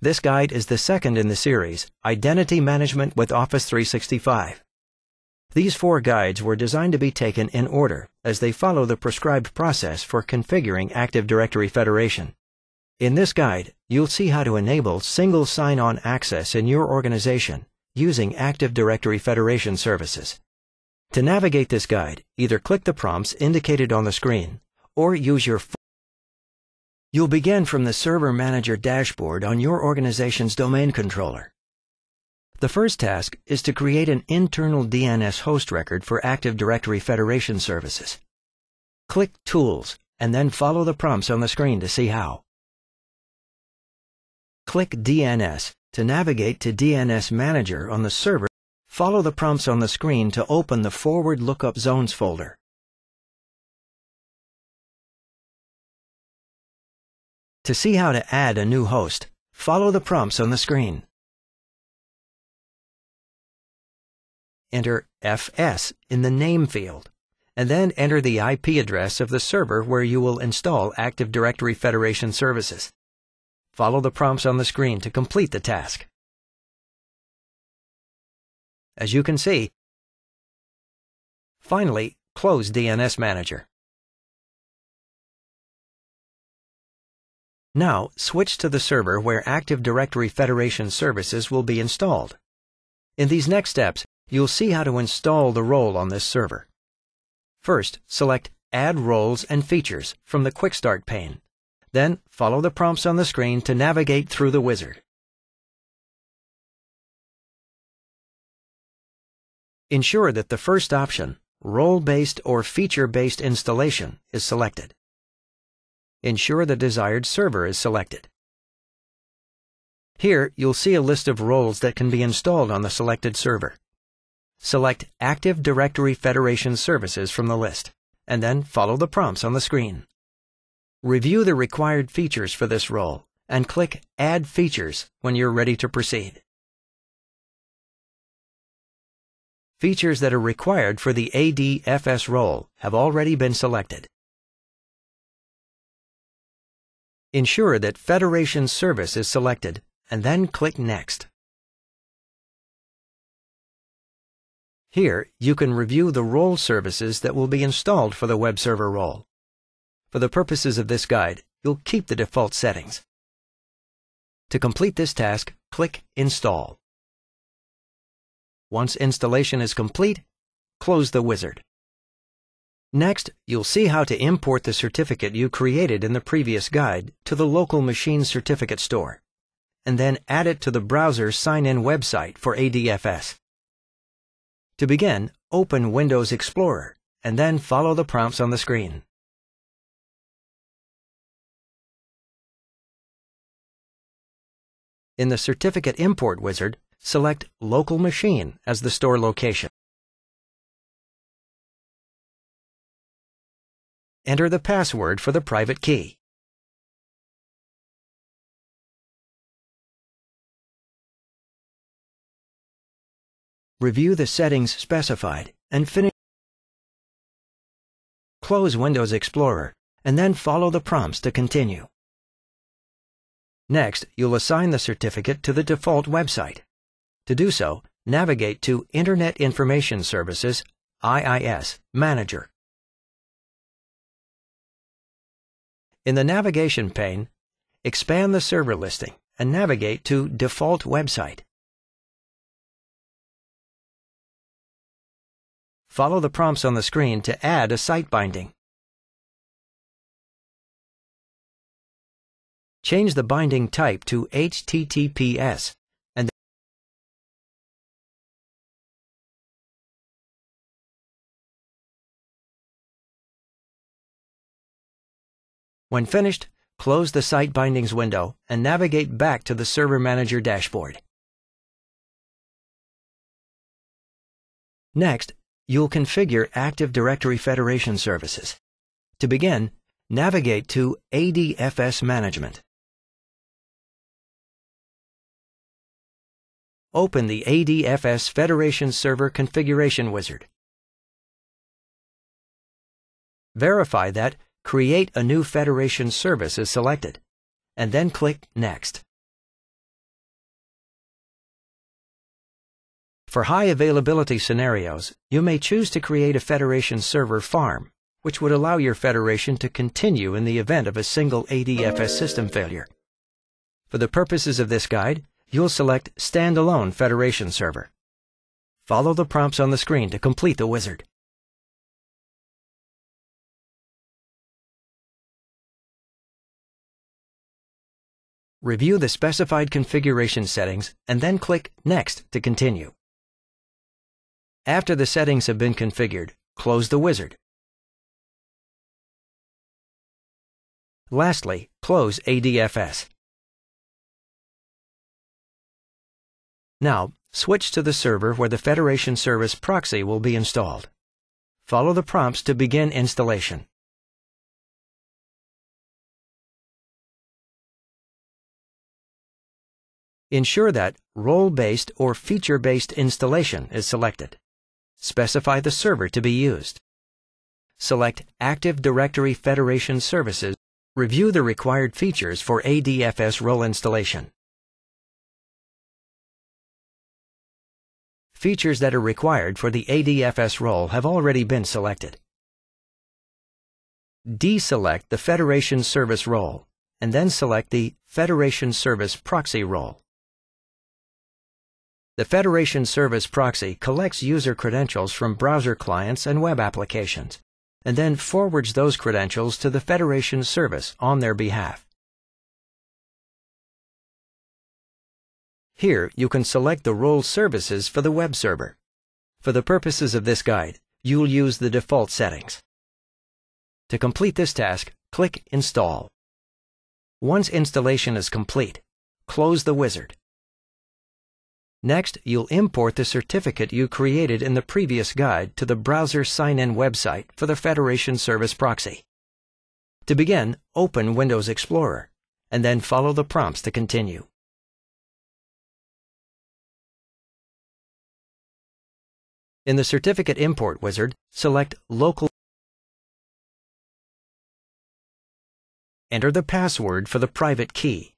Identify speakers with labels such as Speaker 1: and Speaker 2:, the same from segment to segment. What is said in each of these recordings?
Speaker 1: This guide is the second in the series, Identity Management with Office 365. These four guides were designed to be taken in order as they follow the prescribed process for configuring Active Directory Federation. In this guide, you'll see how to enable single sign-on access in your organization using Active Directory Federation services. To navigate this guide, either click the prompts indicated on the screen or use your You'll begin from the Server Manager dashboard on your organization's domain controller. The first task is to create an internal DNS host record for Active Directory Federation services. Click Tools and then follow the prompts on the screen to see how. Click DNS to navigate to DNS Manager on the server. Follow the prompts on the screen to open the Forward Lookup Zones folder. To see how to add a new host, follow the prompts on the screen. Enter FS in the name field, and then enter the IP address of the server where you will install Active Directory Federation services. Follow the prompts on the screen to complete the task. As you can see, finally, close DNS Manager. Now, switch to the server where Active Directory Federation services will be installed. In these next steps, you'll see how to install the role on this server. First, select Add Roles and Features from the Quick Start pane. Then, follow the prompts on the screen to navigate through the wizard. Ensure that the first option, Role-Based or Feature-Based Installation, is selected ensure the desired server is selected. Here, you'll see a list of roles that can be installed on the selected server. Select Active Directory Federation Services from the list, and then follow the prompts on the screen. Review the required features for this role, and click Add Features when you're ready to proceed. Features that are required for the ADFS role have already been selected. Ensure that Federation Service is selected, and then click Next. Here, you can review the role services that will be installed for the web server role. For the purposes of this guide, you'll keep the default settings. To complete this task, click Install. Once installation is complete, close the wizard. Next, you'll see how to import the certificate you created in the previous guide to the local machine certificate store, and then add it to the browser's sign-in website for ADFS. To begin, open Windows Explorer, and then follow the prompts on the screen. In the Certificate Import wizard, select Local Machine as the store location. Enter the password for the private key. Review the settings specified and finish. Close Windows Explorer and then follow the prompts to continue. Next, you'll assign the certificate to the default website. To do so, navigate to Internet Information Services IIS Manager. In the navigation pane, expand the server listing and navigate to Default Website. Follow the prompts on the screen to add a site binding. Change the binding type to HTTPS When finished, close the Site Bindings window and navigate back to the Server Manager dashboard. Next, you'll configure Active Directory Federation services. To begin, navigate to ADFS Management. Open the ADFS Federation Server Configuration Wizard. Verify that Create a new Federation service is selected, and then click Next. For high availability scenarios, you may choose to create a Federation server farm, which would allow your Federation to continue in the event of a single ADFS system failure. For the purposes of this guide, you'll select Standalone Federation Server. Follow the prompts on the screen to complete the wizard. Review the specified configuration settings and then click Next to continue. After the settings have been configured, close the wizard. Lastly, close ADFS. Now, switch to the server where the Federation Service proxy will be installed. Follow the prompts to begin installation. Ensure that role-based or feature-based installation is selected. Specify the server to be used. Select Active Directory Federation Services. Review the required features for ADFS role installation. Features that are required for the ADFS role have already been selected. Deselect the Federation Service role and then select the Federation Service Proxy role. The Federation Service Proxy collects user credentials from browser clients and web applications, and then forwards those credentials to the Federation Service on their behalf. Here, you can select the role services for the web server. For the purposes of this guide, you'll use the default settings. To complete this task, click Install. Once installation is complete, close the wizard. Next, you'll import the certificate you created in the previous guide to the browser sign-in website for the Federation Service Proxy. To begin, open Windows Explorer, and then follow the prompts to continue. In the Certificate Import wizard, select Local Enter the password for the private key.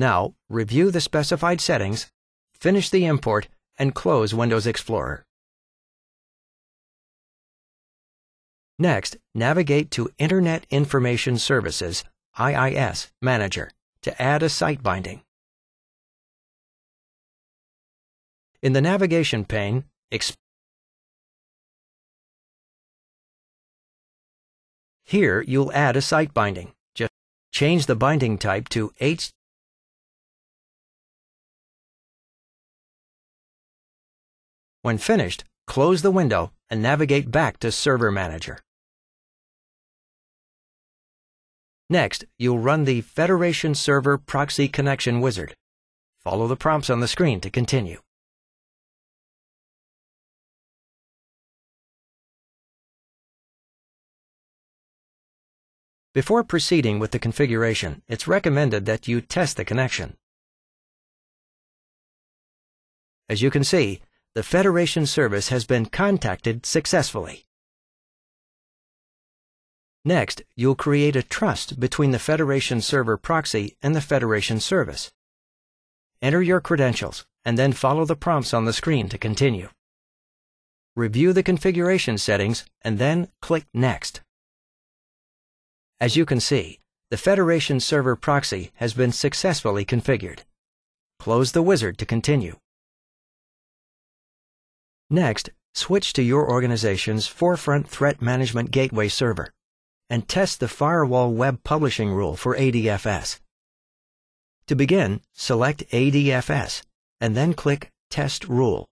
Speaker 1: Now, review the specified settings, finish the import, and close Windows Explorer. Next, navigate to Internet Information Services IIS Manager to add a site binding. In the navigation pane, Here, you'll add a site binding. Just change the binding type to H When finished, close the window and navigate back to Server Manager. Next, you'll run the Federation Server Proxy Connection wizard. Follow the prompts on the screen to continue. Before proceeding with the configuration, it's recommended that you test the connection. As you can see, the Federation service has been contacted successfully. Next, you'll create a trust between the Federation server proxy and the Federation service. Enter your credentials and then follow the prompts on the screen to continue. Review the configuration settings and then click Next. As you can see, the Federation server proxy has been successfully configured. Close the wizard to continue. Next, switch to your organization's Forefront Threat Management Gateway server and test the Firewall Web Publishing rule for ADFS. To begin, select ADFS and then click Test Rule.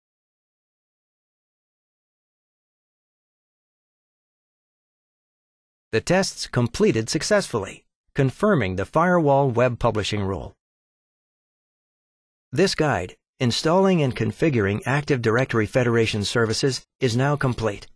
Speaker 1: The tests completed successfully, confirming the Firewall Web Publishing rule. This guide Installing and configuring Active Directory Federation services is now complete.